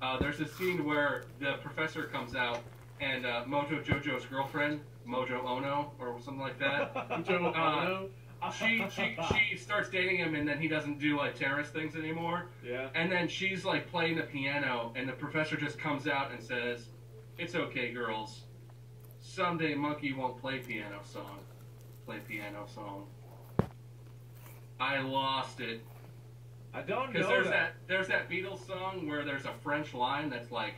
Uh, there's a scene where the professor comes out and uh, Mojo Jojo's girlfriend, Mojo Ono, or something like that. Joe Uh, Ono. she she she starts dating him, and then he doesn't do like terrorist things anymore. Yeah. And then she's like playing the piano, and the professor just comes out and says, "It's okay, girls. Someday Monkey won't play piano song. Play piano song." I lost it I don't because there's that. that there's that Beatles song where there's a French line that's like,